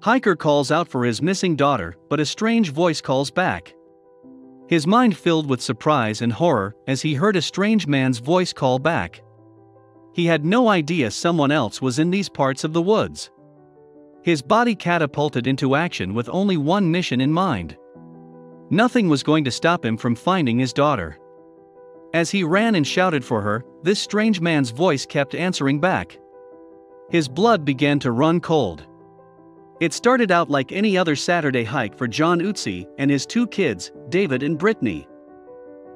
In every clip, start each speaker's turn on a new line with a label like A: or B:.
A: Hiker calls out for his missing daughter, but a strange voice calls back. His mind filled with surprise and horror as he heard a strange man's voice call back. He had no idea someone else was in these parts of the woods. His body catapulted into action with only one mission in mind. Nothing was going to stop him from finding his daughter. As he ran and shouted for her, this strange man's voice kept answering back. His blood began to run cold. It started out like any other Saturday hike for John Utsi and his two kids, David and Brittany.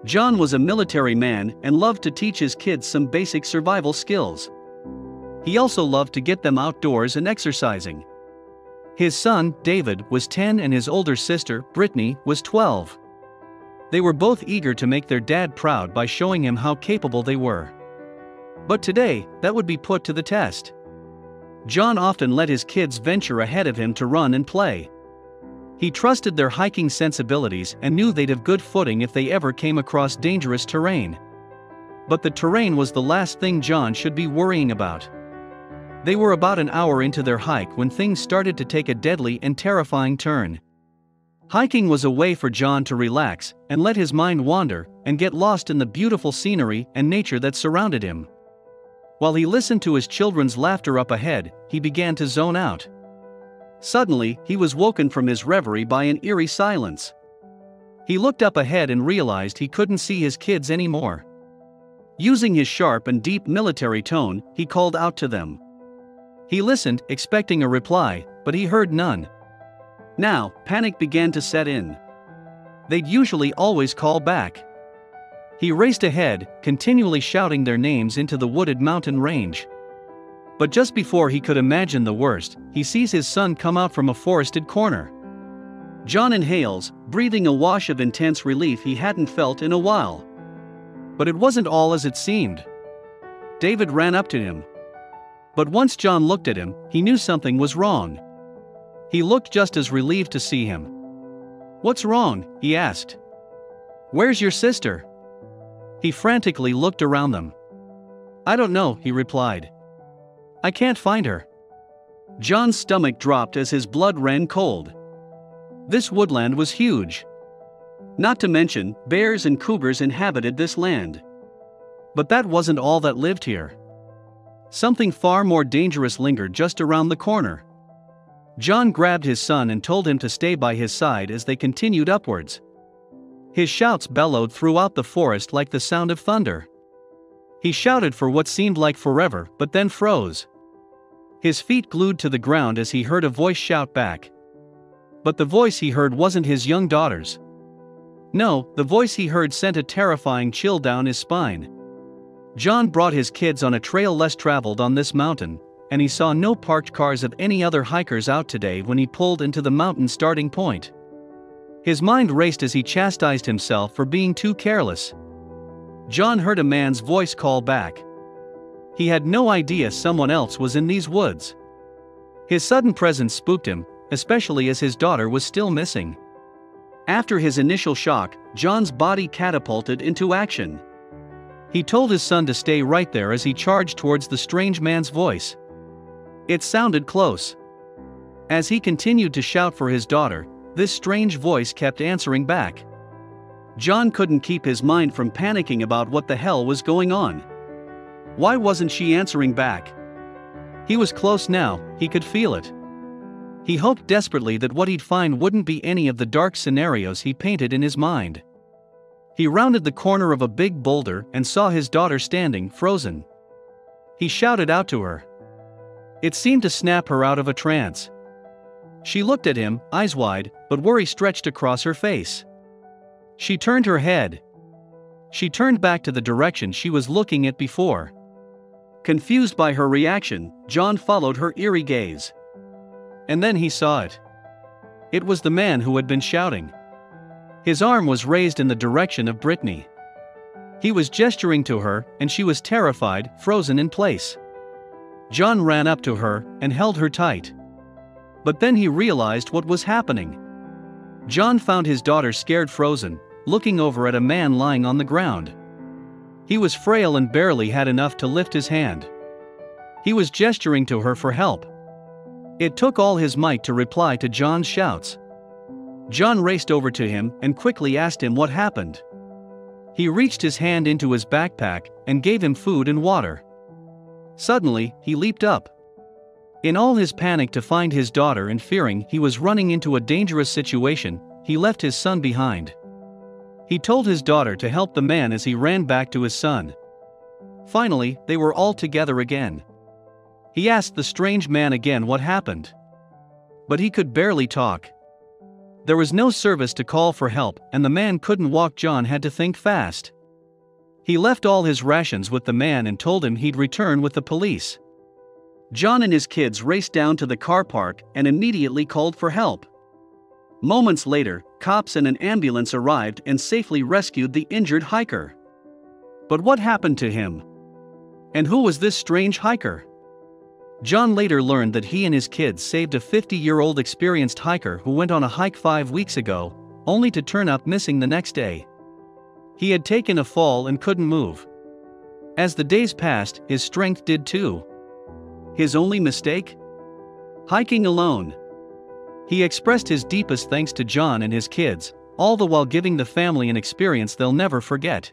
A: John was a military man and loved to teach his kids some basic survival skills. He also loved to get them outdoors and exercising. His son, David, was 10 and his older sister, Brittany, was 12. They were both eager to make their dad proud by showing him how capable they were. But today, that would be put to the test. John often let his kids venture ahead of him to run and play. He trusted their hiking sensibilities and knew they'd have good footing if they ever came across dangerous terrain. But the terrain was the last thing John should be worrying about. They were about an hour into their hike when things started to take a deadly and terrifying turn. Hiking was a way for John to relax and let his mind wander and get lost in the beautiful scenery and nature that surrounded him. While he listened to his children's laughter up ahead, he began to zone out. Suddenly, he was woken from his reverie by an eerie silence. He looked up ahead and realized he couldn't see his kids anymore. Using his sharp and deep military tone, he called out to them. He listened, expecting a reply, but he heard none. Now, panic began to set in. They'd usually always call back. He raced ahead, continually shouting their names into the wooded mountain range. But just before he could imagine the worst, he sees his son come out from a forested corner. John inhales, breathing a wash of intense relief he hadn't felt in a while. But it wasn't all as it seemed. David ran up to him. But once John looked at him, he knew something was wrong. He looked just as relieved to see him. What's wrong? he asked. Where's your sister? He frantically looked around them. I don't know, he replied. I can't find her. John's stomach dropped as his blood ran cold. This woodland was huge. Not to mention, bears and cougars inhabited this land. But that wasn't all that lived here. Something far more dangerous lingered just around the corner. John grabbed his son and told him to stay by his side as they continued upwards. His shouts bellowed throughout the forest like the sound of thunder. He shouted for what seemed like forever, but then froze. His feet glued to the ground as he heard a voice shout back. But the voice he heard wasn't his young daughter's. No, the voice he heard sent a terrifying chill down his spine. John brought his kids on a trail less traveled on this mountain, and he saw no parked cars of any other hikers out today when he pulled into the mountain starting point. His mind raced as he chastised himself for being too careless. John heard a man's voice call back. He had no idea someone else was in these woods. His sudden presence spooked him, especially as his daughter was still missing. After his initial shock, John's body catapulted into action. He told his son to stay right there as he charged towards the strange man's voice. It sounded close. As he continued to shout for his daughter, this strange voice kept answering back. John couldn't keep his mind from panicking about what the hell was going on. Why wasn't she answering back? He was close now, he could feel it. He hoped desperately that what he'd find wouldn't be any of the dark scenarios he painted in his mind. He rounded the corner of a big boulder and saw his daughter standing, frozen. He shouted out to her. It seemed to snap her out of a trance. She looked at him, eyes wide, but worry stretched across her face. She turned her head. She turned back to the direction she was looking at before. Confused by her reaction, John followed her eerie gaze. And then he saw it. It was the man who had been shouting. His arm was raised in the direction of Brittany. He was gesturing to her, and she was terrified, frozen in place. John ran up to her and held her tight. But then he realized what was happening. John found his daughter scared frozen, looking over at a man lying on the ground. He was frail and barely had enough to lift his hand. He was gesturing to her for help. It took all his might to reply to John's shouts. John raced over to him and quickly asked him what happened. He reached his hand into his backpack and gave him food and water. Suddenly, he leaped up. In all his panic to find his daughter and fearing he was running into a dangerous situation, he left his son behind. He told his daughter to help the man as he ran back to his son. Finally, they were all together again. He asked the strange man again what happened. But he could barely talk. There was no service to call for help, and the man couldn't walk. John had to think fast. He left all his rations with the man and told him he'd return with the police. John and his kids raced down to the car park and immediately called for help. Moments later, cops and an ambulance arrived and safely rescued the injured hiker. But what happened to him? And who was this strange hiker? John later learned that he and his kids saved a 50 year old experienced hiker who went on a hike five weeks ago, only to turn up missing the next day. He had taken a fall and couldn't move. As the days passed, his strength did too. His only mistake? Hiking alone. He expressed his deepest thanks to John and his kids, all the while giving the family an experience they'll never forget.